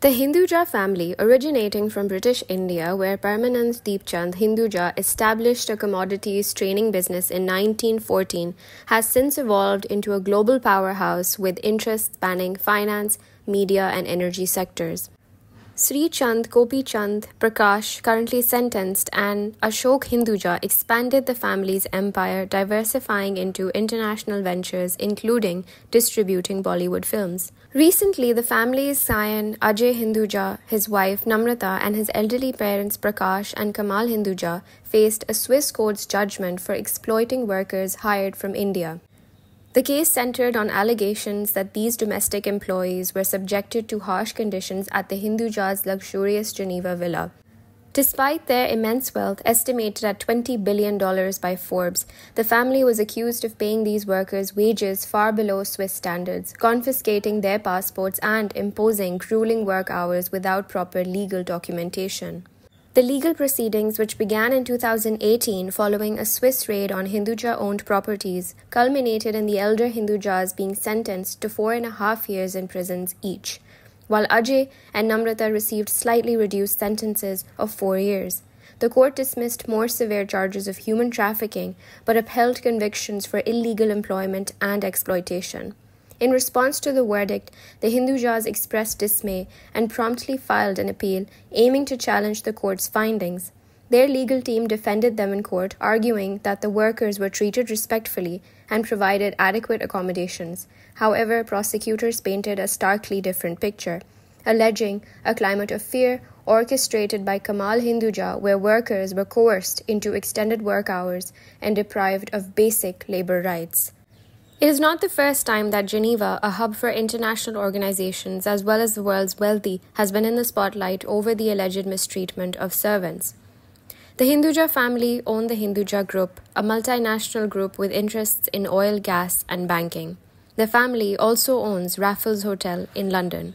The Hinduja family, originating from British India, where Paramanand Deepchand Hinduja established a commodities trading business in 1914, has since evolved into a global powerhouse with interests spanning finance, media, and energy sectors. Sri Chand Gopi Chand Prakash, currently sentenced, and Ashok Hinduja expanded the family's empire, diversifying into international ventures, including distributing Bollywood films. Recently, the family's scion Ajay Hinduja, his wife Namrata, and his elderly parents Prakash and Kamal Hinduja faced a Swiss court's judgment for exploiting workers hired from India. The case centered on allegations that these domestic employees were subjected to harsh conditions at the Hinduja's luxurious Geneva villa. Despite their immense wealth, estimated at $20 billion by Forbes, the family was accused of paying these workers wages far below Swiss standards, confiscating their passports, and imposing grueling work hours without proper legal documentation. The legal proceedings, which began in 2018 following a Swiss raid on Hinduja owned properties, culminated in the elder Hindujas being sentenced to four and a half years in prisons each, while Ajay and Namrata received slightly reduced sentences of four years. The court dismissed more severe charges of human trafficking but upheld convictions for illegal employment and exploitation. In response to the verdict, the Hindujas expressed dismay and promptly filed an appeal aiming to challenge the court's findings. Their legal team defended them in court, arguing that the workers were treated respectfully and provided adequate accommodations. However, prosecutors painted a starkly different picture, alleging a climate of fear orchestrated by Kamal Hinduja, where workers were coerced into extended work hours and deprived of basic labor rights. It is not the first time that Geneva, a hub for international organizations as well as the world's wealthy, has been in the spotlight over the alleged mistreatment of servants. The Hinduja family own the Hinduja Group, a multinational group with interests in oil, gas, and banking. The family also owns Raffles Hotel in London.